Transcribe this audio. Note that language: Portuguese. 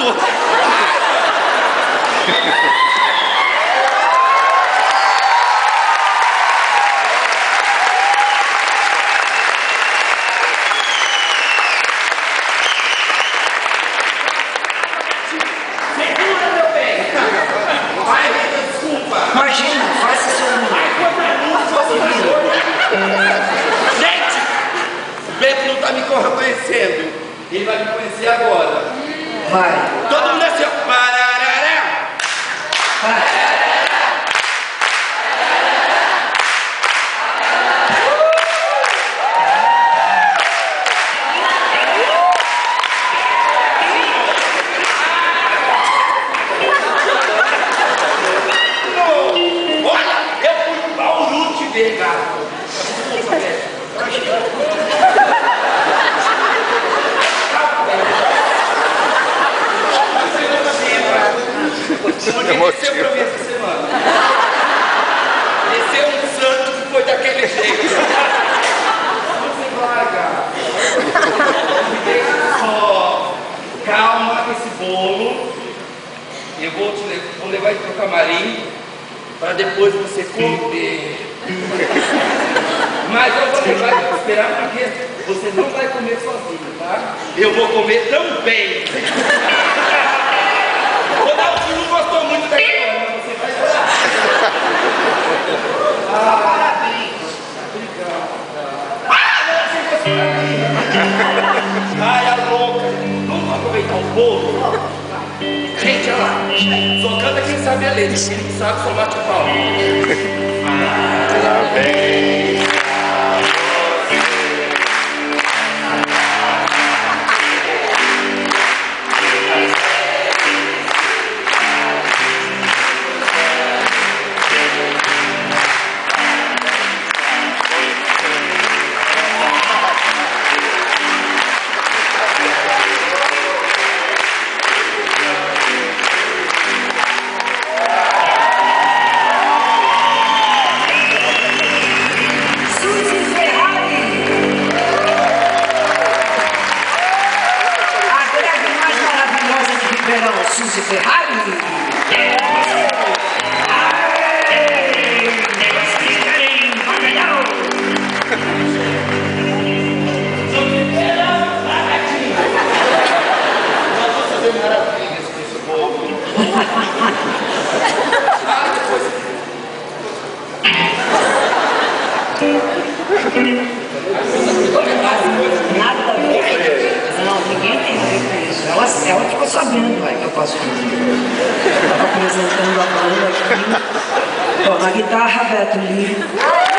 linda, Gente, o Bento não tá me reconhecendo. Ele vai me conhecer agora. Vai. Todo Onde ele desceu pra mim essa semana? Desceu um santo que foi daquele jeito. Você vai, gato. Me deixa só. Calma com esse bolo. Eu vou, te levar, vou levar ele pro camarim para depois você comer. Mas eu vou levar pra esperar porque você não vai comer sozinho, tá? Eu vou comer também. Bolo? Gente, olha lá. Só canta quem sabe a letra. Quem sabe, só bate palma. Suzy esse bolo. Ah, depois. Nada faço. Estava apresentando a banda aqui. Ó, na guitarra, Beto Lima.